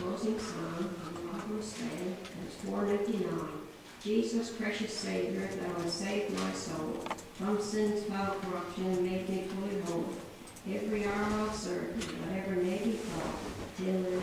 closing song, I'm stand, it's four fifty-nine. Jesus, precious Savior, thou hast saved my soul, from sin's foul corruption, and made me fully whole. Every hour I'll serve whatever may befall, till the